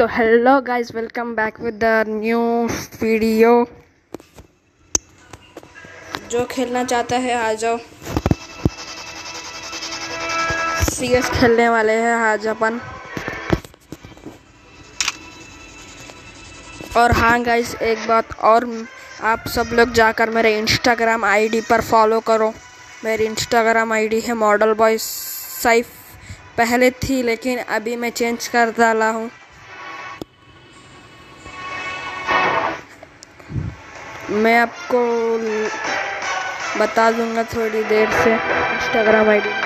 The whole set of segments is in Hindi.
तो hello guys welcome back with the new video जो खेलना चाहता है, आ जाओ। सी एस खेलने वाले हैं आज अपन। और हाँ गाइस एक बात और, आप सब लोग जाकर मेरे इंस्टाग्राम आईडी पर फॉलो करो। मेरी इंस्टाग्राम आईडी है मॉडल बॉय साइफ पहले थी, लेकिन अभी मैं चेंज कर डाला हूँ। मैं आपको बता दूँगा थोड़ी देर से इंस्टाग्राम आईडी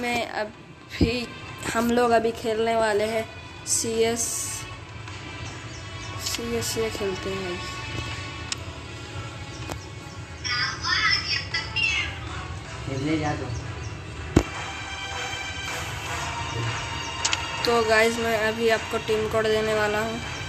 में अभी हम लोग अभी खेलने वाले हैं सी एस सी एस ये खेलते हैं खेलने जा तो तो गाइज़ मैं अभी आपको टीम कोड देने वाला हूँ।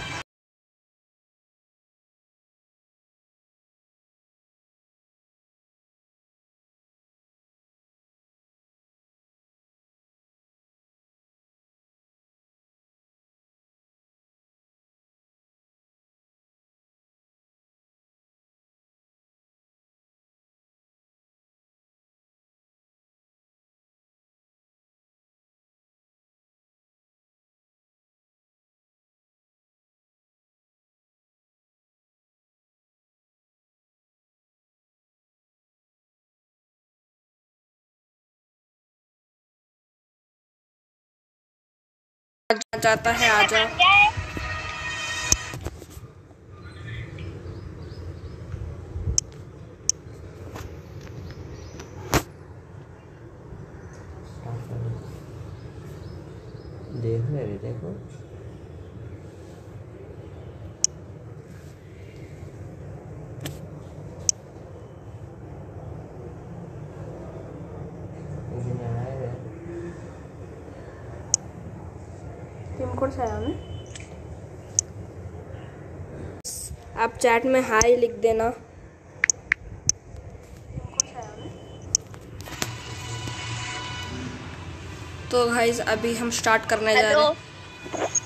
चाहता है आ जाओ देखो रे देखो। आप चैट में हाई लिख देना। तो भाई अभी हम स्टार्ट करने जा रहे हैं।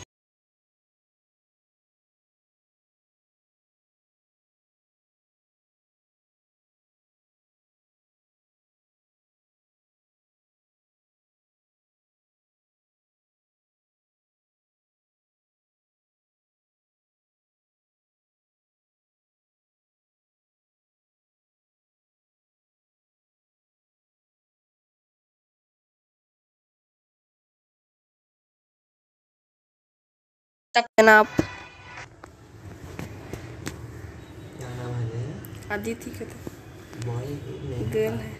तक है रे अदिति के तो। गर्ल है।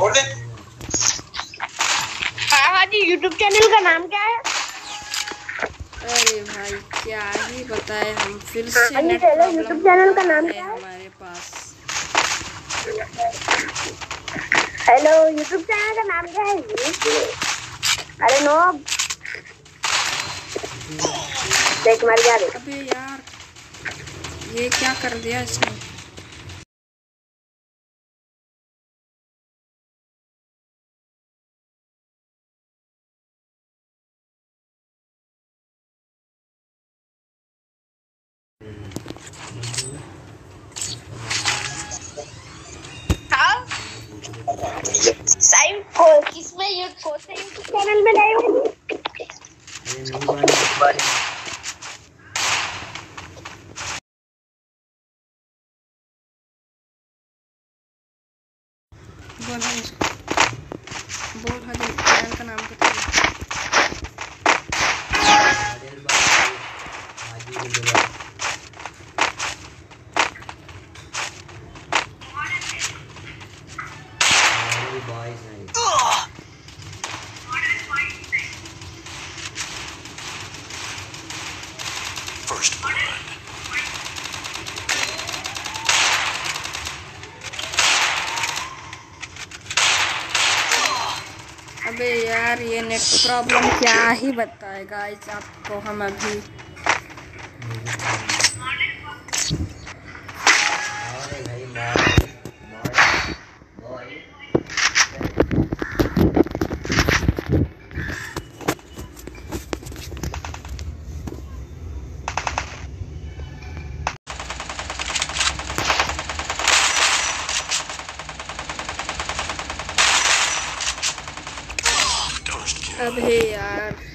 हाँ। हाँ जी यूट्यूब चैनल का नाम क्या है? अरे भाई क्या ही बताए हम? फिर से YouTube चैनल का नाम है क्या है? हमारे पास। हेलो यूट्यूब चैनल का नाम क्या है अरे नो देख मर गया अबे यार ये क्या कर दिया इसने? साइम को किसमें ये छोटे यूट्यूब चैनल में लाए हो? बोल बोल है चैनल का नाम बता अबे यार ये नेट प्रॉब्लम क्या ही बताएगा इस आपको हम अभी। भाई अबे यार।